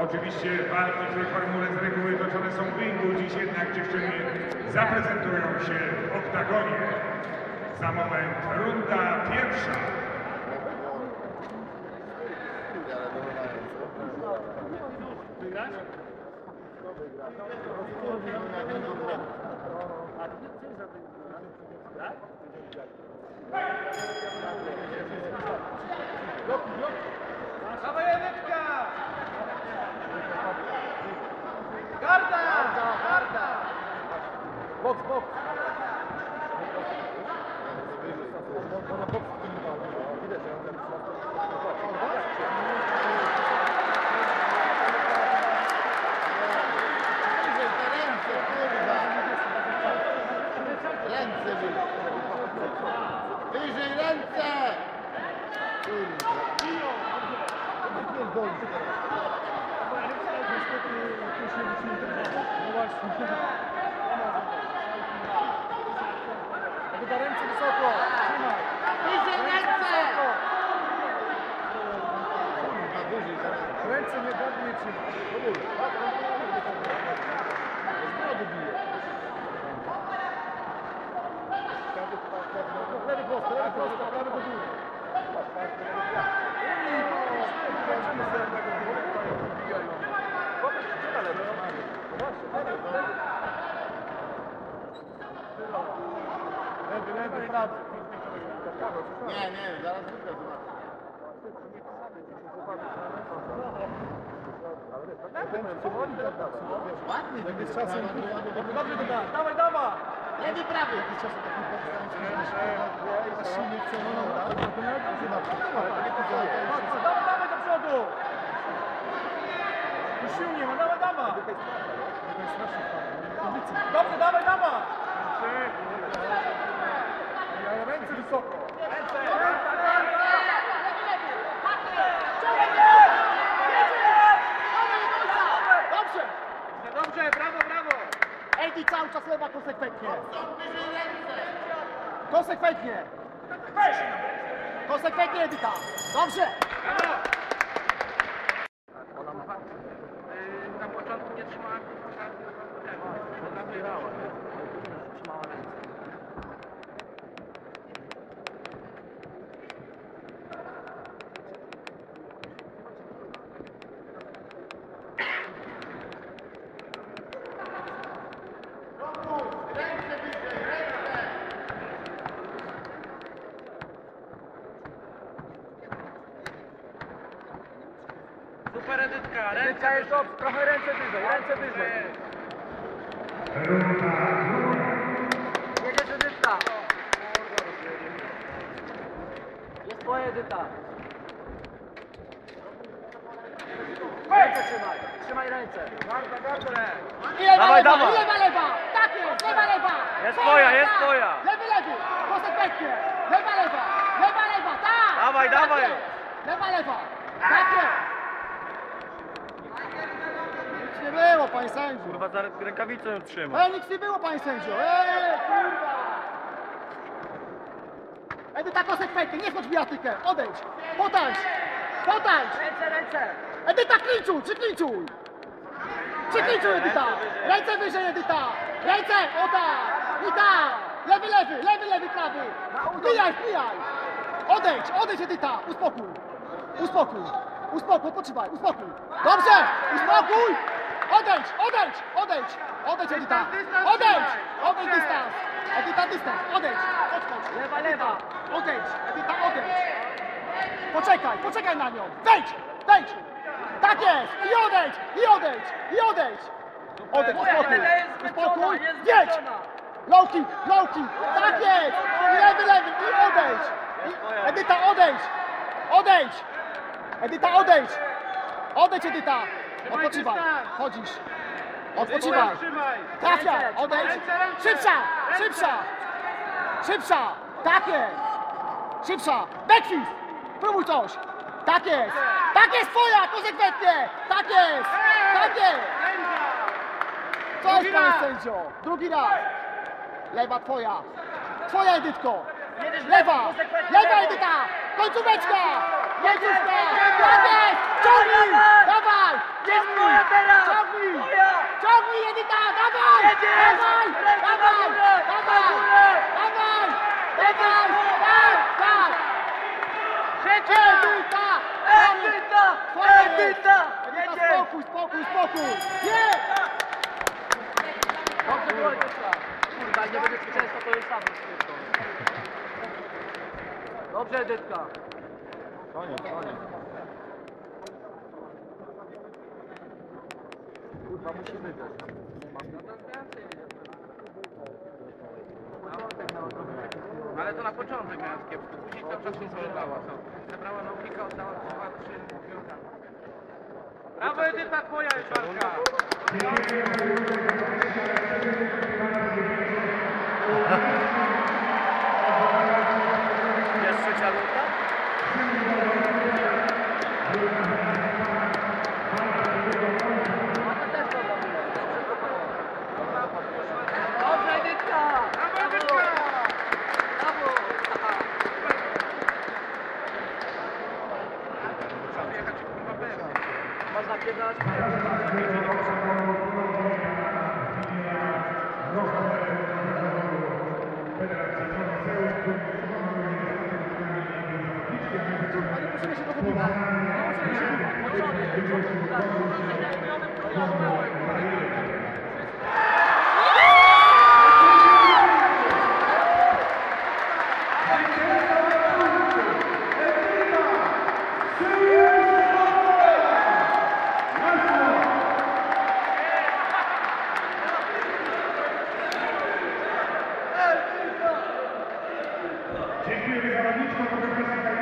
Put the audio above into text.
Oczywiście walki w formule z reguły toczone są w ringu. Dziś jednak dziewczyny zaprezentują się w oktagonie. Za moment runda pierwsza. Wygrać? A ty chcesz za tym? Tak? Dawaj Edytka! Garda! Garda! Bok, bok. Wyda ręce wysoko. Trzymaj. Prawy. Nie, nie, zaraz wyjdę zobaczę. Ładnie, Jak jest czasem... Dobrze, dobrze, Doda. Dawaj, dawaj! lewy, prawy. Silnie chce, no, no, no. To miał dobrze na Chodź, dawaj, dawaj do przodu! No silnie, no dawaj, dawaj! Dobrze, dawaj, dawaj! Ja Ręce wysoko. Dobrze! Dobrze, brawo, brawo! Edi cały czas lewa konsekwentnie. Konsekwentnie. Konsekwentnie Edyta. Dobrze. Yy, Super Edytka, ręce Ręce jest dobrze, trochę ręce wyżej, ręce wyżej. Jedziesz Edyta. Jest twoja Edyta. Ręce trzymaj, trzymaj ręce. I lewa, Dawaj, lewa, dawaj. lewa, lewa. Tak jest, lewa, lewa. Jest twoja, jest twoja. Lewy, lewy. Konsekwentnie. Lewa, lewa. Lewa, lewa. Tak. Dawaj, tak dawaj. jest. Lewa, lewa. Tak jest. Nic nie było, panie sędziu. Kurwa, za rękawicę ją trzyma. E, nic nie było, panie sędzio. Eee, kurwa. Edyta konsekwentnie, nie wchodź w bijatykę. Odejdź. Potańcz. Potańcz. Ręce, ręce. Edyta, klinczuj, przyklinczuj! Przyklinczuj, Edyta! Ręce wyżej, Edyta! Ręce, o tak! I tak! Lewy, lewy, lewy, lewy, prawy! Wbijaj, wbijaj! Odejdź, odejdź, Edyta! Uspokój! Uspokój! Uspokój, odpoczywaj, uspokój! Dobrze! Uspokój! Odejdź, odejdź, odejdź! Odejdź, Edyta! Odejdź! Odejdź dystans! Edyta, dystans! Odejdź! Odchodź! Lewa, lewa. Odejdź! Edyta, odejdź! Poczekaj, poczekaj na nią! Wejdź! Wejdź! Tak jest! I odejdź! I odejdź! I odejdź! Odejdź, uspokój! Uspokój! Jedź! Low kick, low kick! Tak jest! Lewy, lewy! I odejdź! I... Edyta, odejdź! Odejdź! Edyta, odejdź! Odejdź, Edyta! Odpoczywaj! Chodzisz! Odpoczywaj! Trafia! Odejdź! Szybsza! Szybsza! Szybsza! Tak jest! Szybsza! Backfist! Próbuj coś! Tak jest! Tak jest twoja! Konsekwentnie! Tak jest! Tak jest! Co jest panie sędzio? Drugi raz! Lewa twoja! Twoja Edytko! Lewa! Lewa. Edyta! Końcóweczka! Końcówka! Tak jest! Dawaj, Edyta, dawaj! Jedziesz! Dawaj! Ręce do Dawaj! góry! Dawaj! Góry! Dawaj! Jedziesz! Dawaj! Tak! Tak! Trzecie! Edyta! Edyta! Edyta! Edyta, Jedziesz! spokój, spokój, spokój! Nie! Dobrze było, Edyta. Kurwa, nie będzie zwycięstwa, to już sam Dobrze, Edytka. Koniec, koniec. Kurwa, musimy też. Ale to na początek miałem kiepsko, później cały czas się zbierała. Zebrała nauka, oddała dwa, trzy piłka. Brawo Edyta, twoja jest walka! Jest trzecia luta? Dobrze, Edytka! Brawo, Edytka! Brawo! Trzeba wyjechać, kurwa, pewnie. Można pierdalać Nie musimy się dochodzić. Dziękujemy zawodniczkom, proszę Państwa,